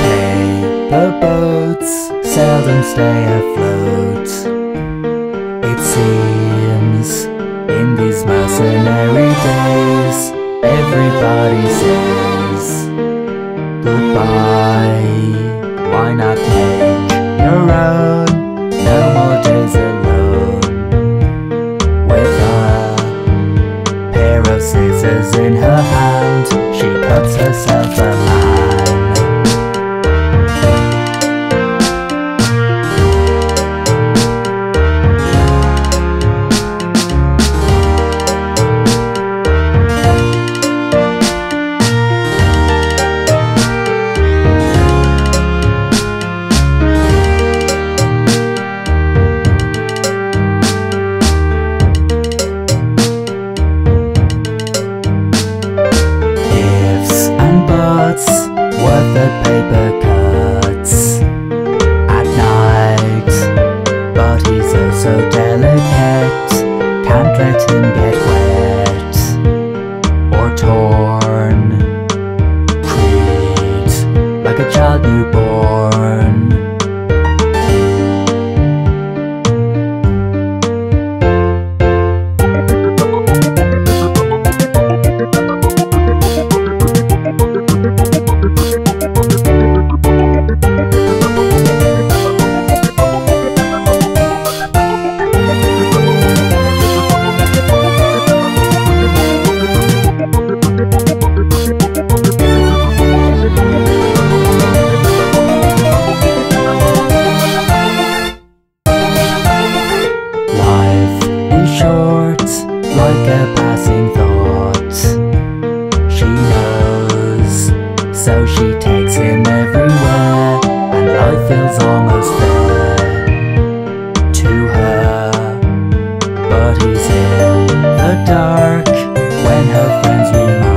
Paper boats seldom stay afloat. It seems in these mercenary days Everybody says goodbye. Why not take your own? No more days alone. With a pair of scissors in her hand She cuts herself him get wet or torn. Treat like a child newborn. passing thoughts. She knows, so she takes him everywhere, and life feels almost fair to her. But he's in the dark when her friends remind.